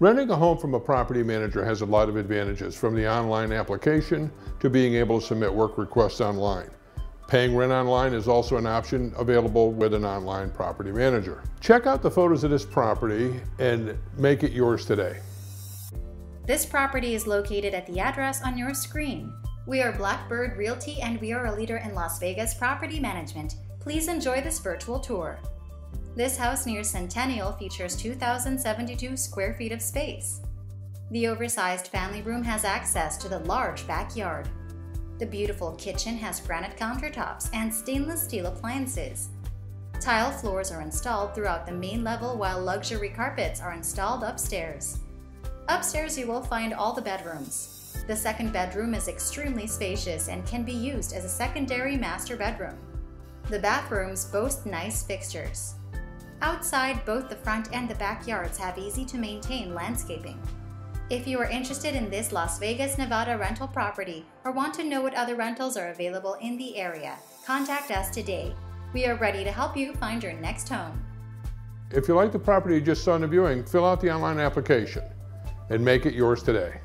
Renting a home from a property manager has a lot of advantages, from the online application to being able to submit work requests online. Paying rent online is also an option available with an online property manager. Check out the photos of this property and make it yours today. This property is located at the address on your screen. We are Blackbird Realty and we are a leader in Las Vegas property management. Please enjoy this virtual tour. This house near Centennial features 2,072 square feet of space. The oversized family room has access to the large backyard. The beautiful kitchen has granite countertops and stainless steel appliances. Tile floors are installed throughout the main level while luxury carpets are installed upstairs. Upstairs you will find all the bedrooms. The second bedroom is extremely spacious and can be used as a secondary master bedroom. The bathrooms boast nice fixtures. Outside, both the front and the backyards have easy to maintain landscaping. If you are interested in this Las Vegas, Nevada rental property or want to know what other rentals are available in the area, contact us today. We are ready to help you find your next home. If you like the property you just saw in the viewing, fill out the online application and make it yours today.